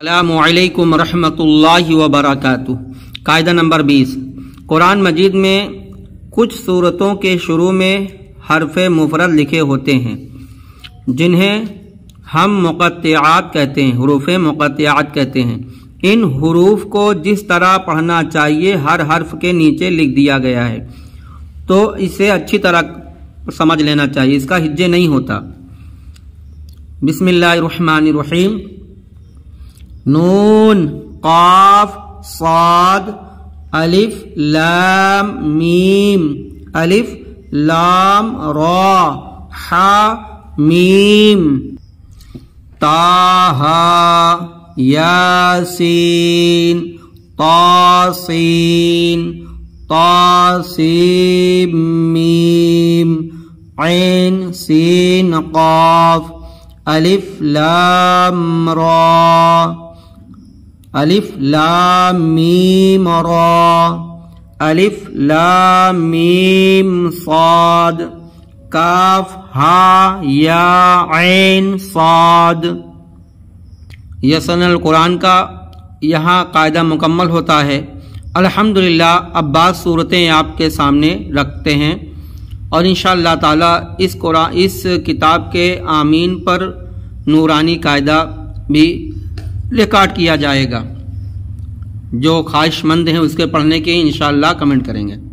अल्लाम रहमतुल्लाहि व कायदा नंबर 20 कुरान मजीद में कुछ सूरतों के शुरू में हरफ मुफरत लिखे होते हैं, जिन्हें हम मुक़त्तियात कहते हैं, हरूफ मुक़त्तियात कहते हैं। इन हरूफ को जिस तरह पढ़ना चाहिए, हर हर्फ के नीचे लिख दिया गया है। तो इसे अच्छी तरह समझ लेना चाहिए, इसका हिज्जे नहीं होता। बिस्मिल्लाहिर्रहमानिर्रहीम। नून काफ साद अलिफ लाम मीम अलिफ लाम रा हा मीम ताहा यासीन तासीन तासीम मीम ऐन सीन काफ अलिफ लाम रा अलिफ लाम मीम रा। अलिफ लाम मीम साद। काफ हा या ऐन साद। यसनल कुरान का यहाँ कायदा मुकम्मल होता है। अल्हम्दुलिल्लाह अब बात सूरतें आपके सामने रखते हैं। और इन ताला इस कुरान इस किताब के आमीन पर नूरानी कायदा भी रिकॉर्ड किया जाएगा। जो ख्वाहिशमंद हैं उसके पढ़ने के इन कमेंट करेंगे।